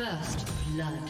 First blood.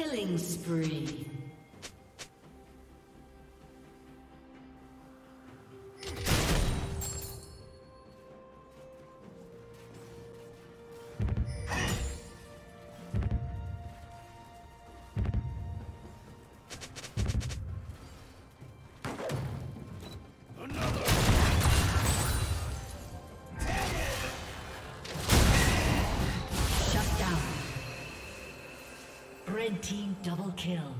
Killing spree. Double kill.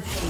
Rampage.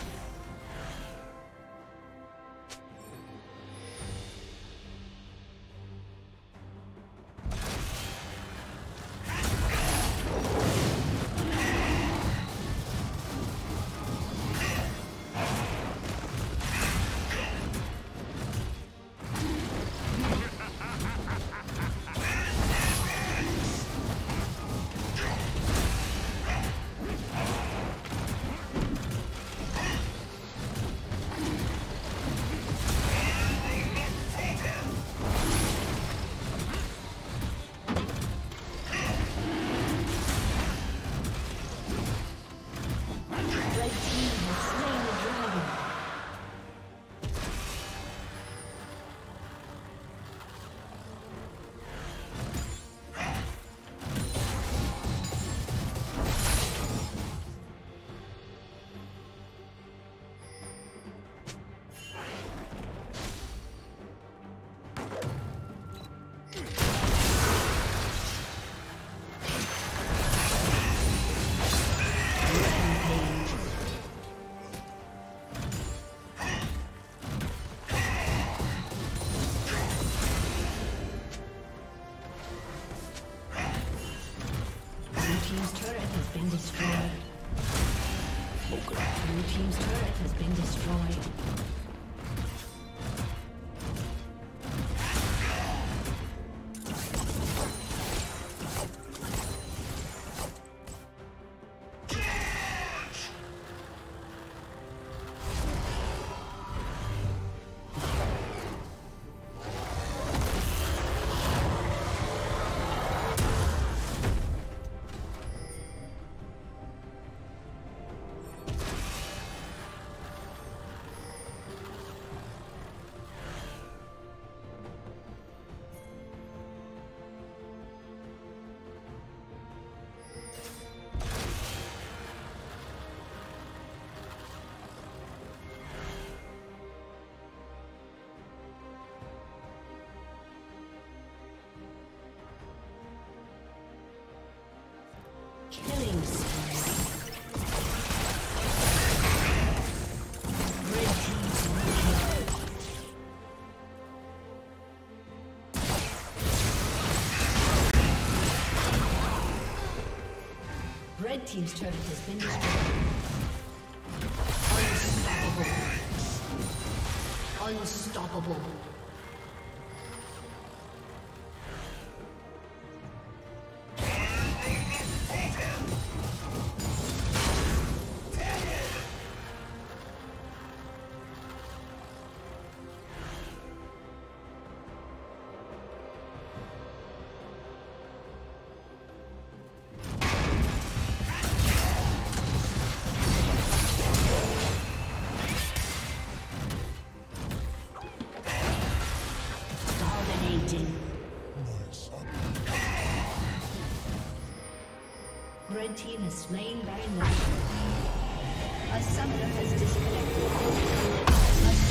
Red Team's turret has been destroyed. Unstoppable. Unstoppable. Red team has slain Baron Nashor. A summoner has disconnected.